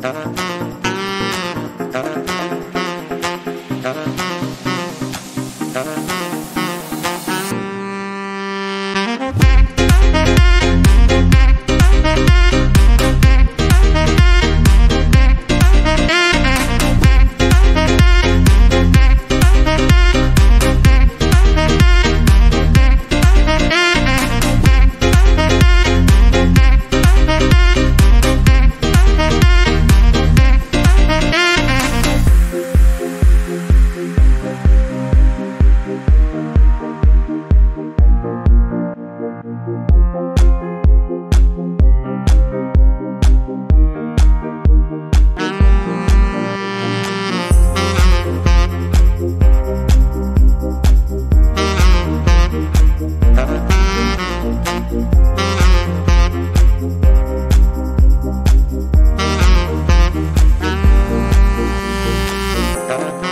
Thank you. Bye.